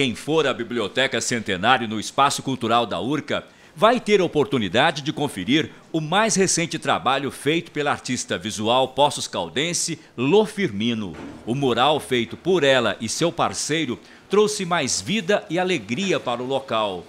Quem for à Biblioteca Centenário no Espaço Cultural da URCA vai ter a oportunidade de conferir o mais recente trabalho feito pela artista visual Poços Caldense, Lô Firmino. O mural feito por ela e seu parceiro trouxe mais vida e alegria para o local.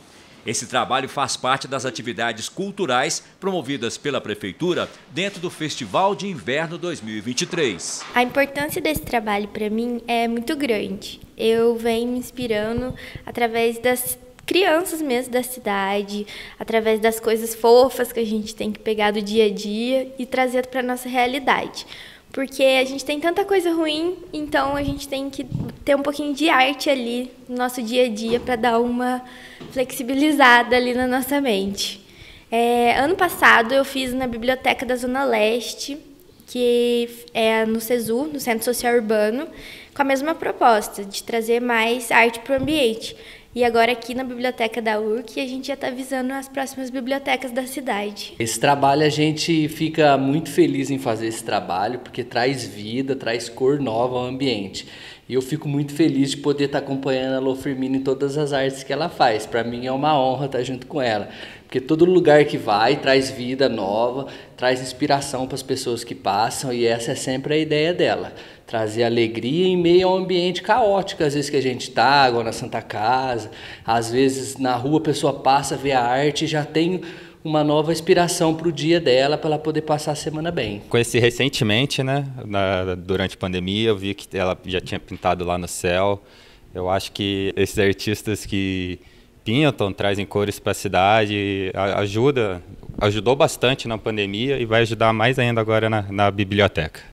Esse trabalho faz parte das atividades culturais promovidas pela Prefeitura dentro do Festival de Inverno 2023. A importância desse trabalho para mim é muito grande. Eu venho me inspirando através das crianças mesmo da cidade, através das coisas fofas que a gente tem que pegar do dia a dia e trazer para a nossa realidade porque a gente tem tanta coisa ruim, então a gente tem que ter um pouquinho de arte ali no nosso dia a dia para dar uma flexibilizada ali na nossa mente. É, ano passado eu fiz na Biblioteca da Zona Leste, que é no CESU, no Centro Social Urbano, com a mesma proposta, de trazer mais arte para o ambiente. E agora aqui na biblioteca da URC a gente já está visando as próximas bibliotecas da cidade. Esse trabalho a gente fica muito feliz em fazer esse trabalho porque traz vida, traz cor nova ao ambiente. E eu fico muito feliz de poder estar tá acompanhando a Lô Firmino em todas as artes que ela faz. Para mim é uma honra estar tá junto com ela, porque todo lugar que vai traz vida nova, traz inspiração para as pessoas que passam e essa é sempre a ideia dela trazer alegria em meio a um ambiente caótico, às vezes que a gente está, igual na Santa Casa, às vezes na rua a pessoa passa, vê a arte e já tem uma nova inspiração para o dia dela, para ela poder passar a semana bem. Conheci recentemente, né, na, durante a pandemia, eu vi que ela já tinha pintado lá no céu. Eu acho que esses artistas que pintam, trazem cores para a cidade, ajuda, ajudou bastante na pandemia e vai ajudar mais ainda agora na, na biblioteca.